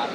আর